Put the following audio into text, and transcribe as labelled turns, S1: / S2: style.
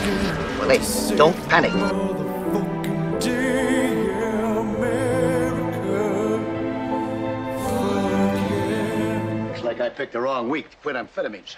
S1: quietly. Don't panic. Looks like I picked the wrong week to quit amphetamines.